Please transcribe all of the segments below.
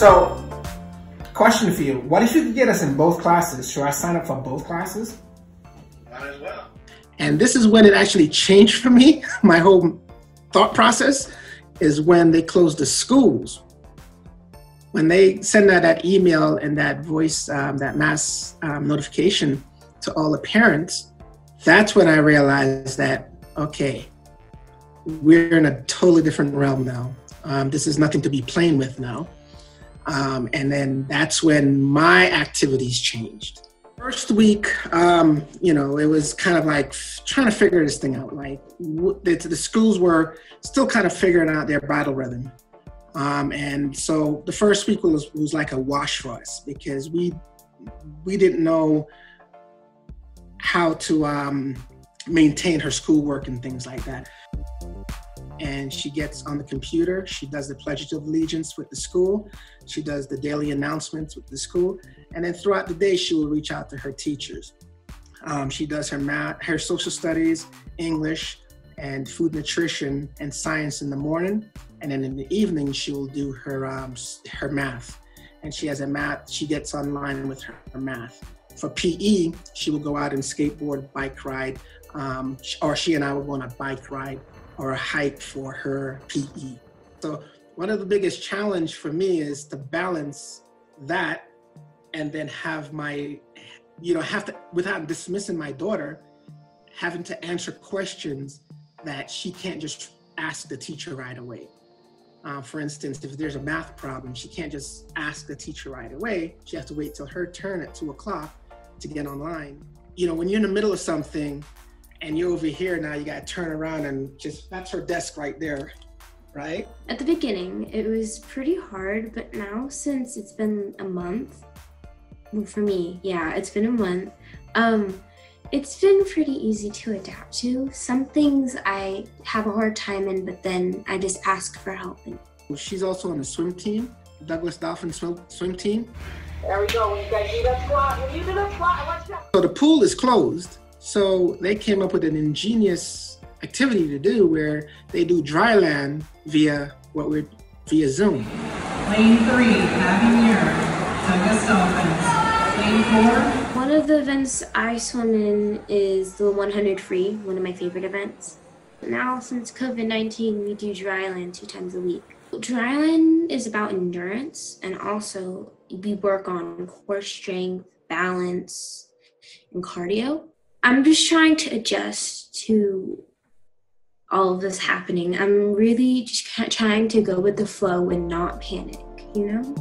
So, question for you. What if you could get us in both classes? Should I sign up for both classes? Might as well. And this is when it actually changed for me. My whole thought process is when they closed the schools. When they send out that email and that voice, um, that mass um, notification to all the parents, that's when I realized that, okay, we're in a totally different realm now. Um, this is nothing to be playing with now. Um, and then that's when my activities changed. First week, um, you know, it was kind of like trying to figure this thing out. Like the, the schools were still kind of figuring out their battle rhythm. Um, and so the first week was, was like a wash for us because we we didn't know how to um, maintain her schoolwork and things like that and she gets on the computer. She does the Pledge of Allegiance with the school. She does the daily announcements with the school. And then throughout the day, she will reach out to her teachers. Um, she does her math, her social studies, English, and food nutrition and science in the morning. And then in the evening, she will do her, um, her math. And she has a math, she gets online with her, her math. For PE, she will go out and skateboard, bike ride, um, or she and I will go on a bike ride or a hike for her PE. So one of the biggest challenge for me is to balance that and then have my, you know, have to, without dismissing my daughter, having to answer questions that she can't just ask the teacher right away. Uh, for instance, if there's a math problem, she can't just ask the teacher right away. She has to wait till her turn at two o'clock to get online. You know, when you're in the middle of something and you're over here now you got to turn around and just that's her desk right there right? At the beginning it was pretty hard but now since it's been a month well, for me yeah it's been a month um it's been pretty easy to adapt to. Some things i have a hard time in but then i just ask for help. And she's also on the swim team douglas dolphin swim, swim team. There we go. When you guys do that squat when you do that squat i want you to so the pool is closed so they came up with an ingenious activity to do where they do dry land via what we're via Zoom. Lane three, Abby Muir, Douglas Dolphins. Lane four. One of the events I swim in is the 100 free, one of my favorite events. Now, since COVID 19, we do dryland two times a week. Dryland is about endurance, and also we work on core strength, balance, and cardio. I'm just trying to adjust to all of this happening. I'm really just trying to go with the flow and not panic, you know?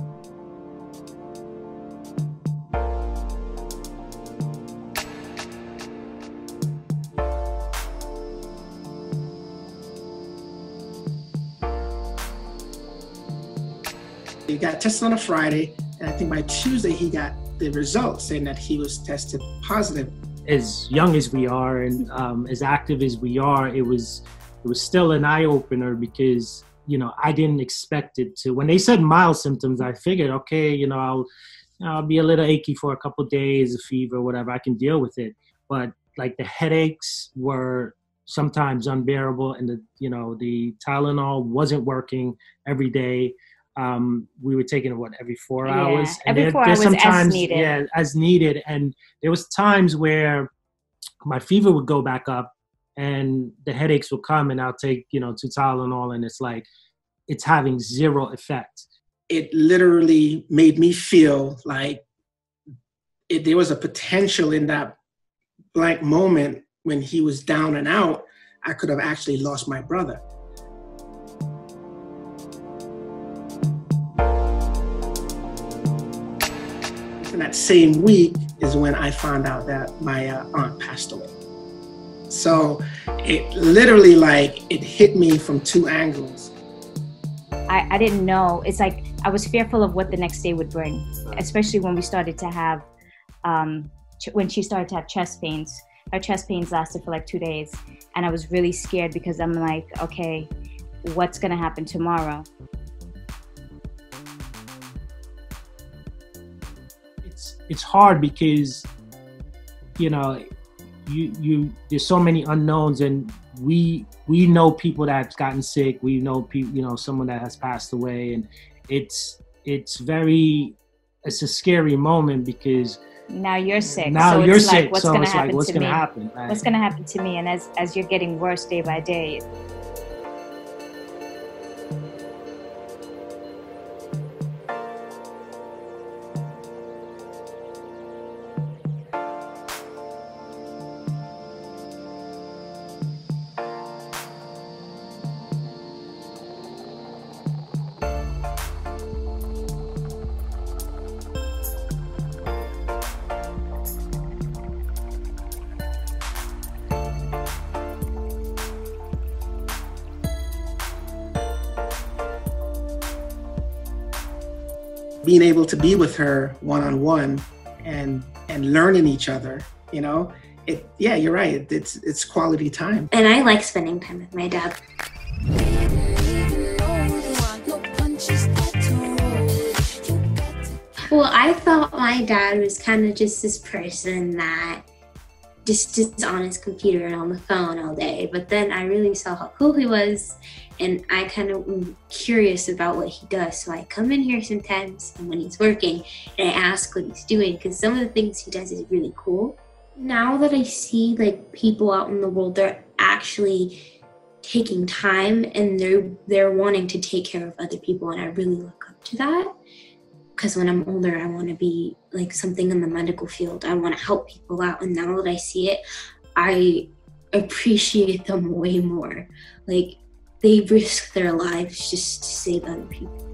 He got tested on a Friday, and I think by Tuesday he got the results saying that he was tested positive as young as we are and um, as active as we are, it was it was still an eye opener because you know I didn't expect it to. When they said mild symptoms, I figured, okay, you know, I'll I'll be a little achy for a couple days, a fever, whatever. I can deal with it. But like the headaches were sometimes unbearable, and the you know the Tylenol wasn't working every day um, we were taking it what every four yeah, hours? And every there, four hours sometimes as needed. yeah as needed. And there was times where my fever would go back up and the headaches would come and i'll take you know two tylenol and all and it's like it's having zero effect. It literally made me feel like it, there was a potential in that blank moment when he was down and out i could have actually lost my brother that same week is when I found out that my uh, aunt passed away. So it literally like it hit me from two angles. I, I didn't know. It's like I was fearful of what the next day would bring, especially when we started to have, um, ch- when she started to have chest pains. Her chest pains lasted for like two days. And I was really scared because I'm like, okay, what's going to happen tomorrow? It's hard because you know you you there's so many unknowns and we we know people that's gotten sick we know people you know someone that has passed away and it's it's very it's a scary moment because now you're sick. now so you're it's sick. Like, what's so gonna it's happen like what's to gonna me? happen? right? What's gonna happen to me? And as as you're getting worse day by day, being able to be with her one on one and and learning each other you know it yeah you're right it's it's quality time And I like spending time with my dad. Well, I thought my dad was kind of just this person that just sits on his computer and on the phone all day. But then I really saw how cool he was, and I kind of am mm, curious about what he does. So I come in here sometimes and when he's working and I ask what he's doing because some of the things he does is really cool. Now that I see like people out in the world, they're actually taking time and they're they're wanting to take care of other people, and I really look up to that because when I'm older, I want to be like something in the medical field. I want to help people out. And now that I see it, I appreciate them way more. Like they risk their lives just to save other people.